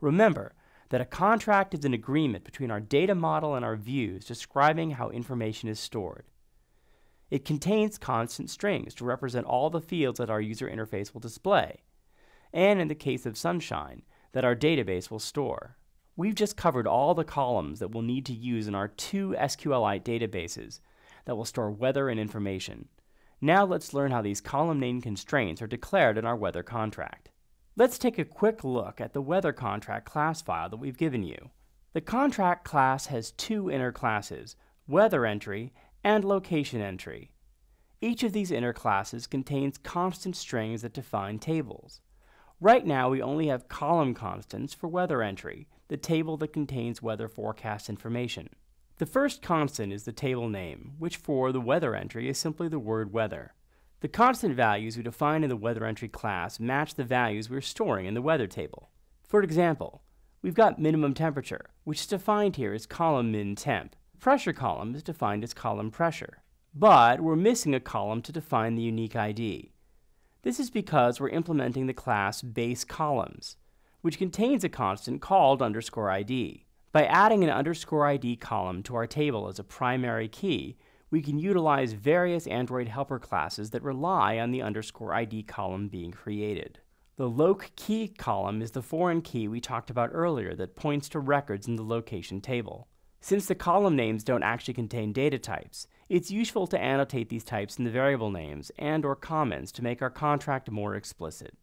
Remember that a contract is an agreement between our data model and our views describing how information is stored. It contains constant strings to represent all the fields that our user interface will display, and in the case of Sunshine, that our database will store. We've just covered all the columns that we'll need to use in our two SQLite databases that will store weather and information. Now let's learn how these column name constraints are declared in our weather contract. Let's take a quick look at the weather contract class file that we've given you. The contract class has two inner classes, weather entry and location entry. Each of these inner classes contains constant strings that define tables. Right now we only have column constants for weather entry, the table that contains weather forecast information. The first constant is the table name, which for the weather entry is simply the word weather. The constant values we define in the weather entry class match the values we're storing in the weather table. For example, we've got minimum temperature, which is defined here as column min temp, pressure column is defined as column pressure. But we're missing a column to define the unique ID. This is because we're implementing the class base columns, which contains a constant called underscore ID. By adding an underscore ID column to our table as a primary key, we can utilize various Android helper classes that rely on the underscore ID column being created. The loc key column is the foreign key we talked about earlier that points to records in the location table. Since the column names don't actually contain data types, it's useful to annotate these types in the variable names and or comments to make our contract more explicit.